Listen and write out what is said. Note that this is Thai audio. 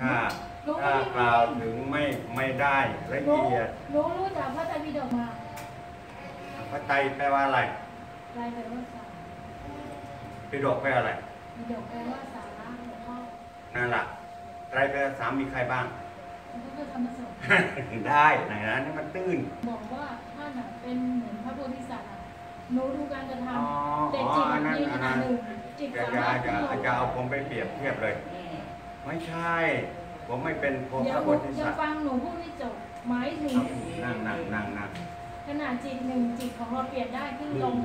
ถ้ารู้ถ้าไม่กล่าวถึงไม่ไม่ได้ละรู้เอียดรู้รู้จากพระไตรปิฎกมา พระไตรแปลว่าอะไรไตรแปลว่าสารปิฎกแปลอะไรปิฎกแปลว่าสาระหัวข้อนั่นแหละไตรแปลว่าสามมีใครบ้างแล้วก็คือธรรมสมได้ไหนนะนี่มันตื้น บอกว่าท่านน่ะเป็นเหมือนพระโพธิสัตว์อะหนูดูการกระทอ๋อำแต่อ๋อจิตอันนั้นมีขอันนานั้ดนหนึ่งจิตจะสาจะมารถจะจะเอาผมไปเปรียบเทียบเลย ไม่ใช่ ผมไม่เป็นพเดี๋ยระวโพธิจะสัตว์ฟังหนูพูดไม่จบหมายถึงนั่งนั่งนั่งนั่งขนาดจิตหนึ่งจิตของเราเปลี่ยนได้ขึ้นลง